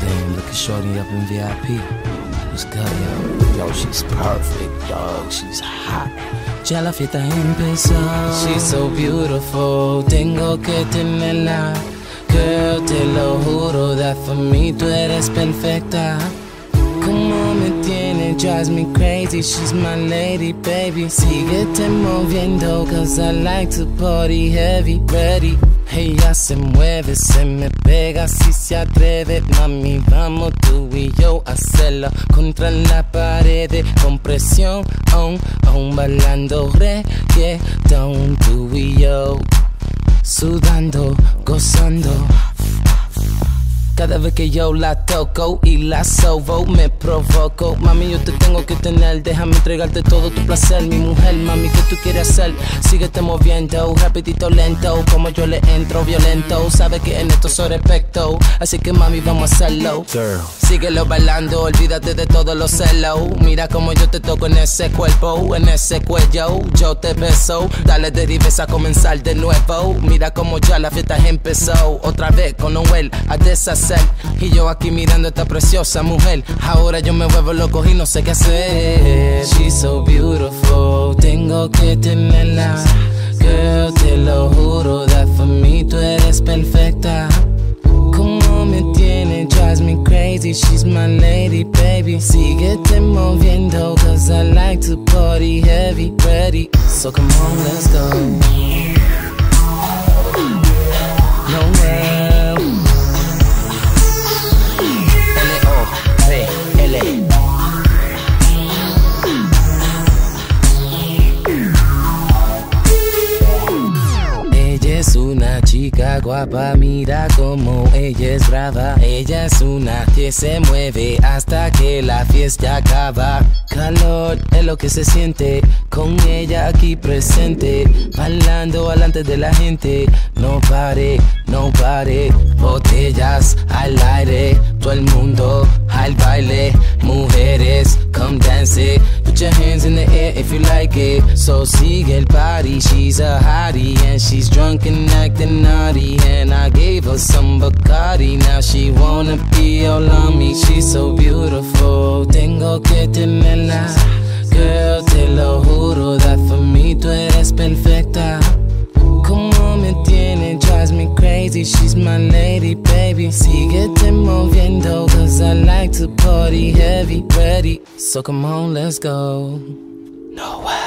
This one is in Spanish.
Damn, look at Shorty up in VIP. What's good, yo? Yo, she's perfect, dog. She's hot. Ya la fiesta empezó. She's so beautiful. Tengo que tenerla. Girl, te lo juro, that for me tú eres perfecta. Como me tiene, drives me crazy. She's my lady, baby. Síguete moviendo, cause I like to party heavy, ready. Ella se mueve, se me pega si se atreve. Mami, vamos tú y yo a hacerlo contra la pared. Con presión, on, on, bailando reggaeton. Tú y yo, sudando, gozando. Vez que yo la toco y la sobo me provoco. Mami yo te tengo que tener, déjame entregarte todo tu placer Mi mujer, mami, ¿qué tú quieres hacer? Síguete moviendo, rapidito, lento Como yo le entro, violento. Sabes que en esto soy respecto Así que mami, vamos a hacerlo. Girl. Síguelo bailando, olvídate de todos los celos Mira como yo te toco en ese cuerpo, en ese cuello. Yo te beso, dale derives a comenzar de nuevo. Mira como ya la fiesta empezó Otra vez con Noel a deshacer Y yo aquí mirando a esta preciosa mujer Ahora yo me vuelvo loco y no sé qué hacer She's so beautiful, tengo que tenerla Girl, te lo juro, that for me tú eres perfecta como me tiene, drives me crazy. She's my lady, baby. Síguete moviendo, cause I like to party heavy, ready. So come on, let's go. Es una chica guapa, mira como ella es brava. Ella es una que se mueve hasta que la fiesta acaba. Calor es lo que se siente con ella aquí presente. Bailando delante de la gente. No pare, no pare. Botellas al aire, todo el mundo al baile. Mujeres, come dance it. Put your hands in the if you like it. So sigue el party, she's a hottie and she's drunk and acting naughty. And I gave her some Bacardi, now she wanna be all on me. She's so beautiful, tengo que tenerla. Girl, te lo juro, that for me tú eres perfecta. Como me tiene, drives me crazy. She's my lady, baby. Síguete moviendo, cause I like to party heavy, ready. So come on, let's go. Noah.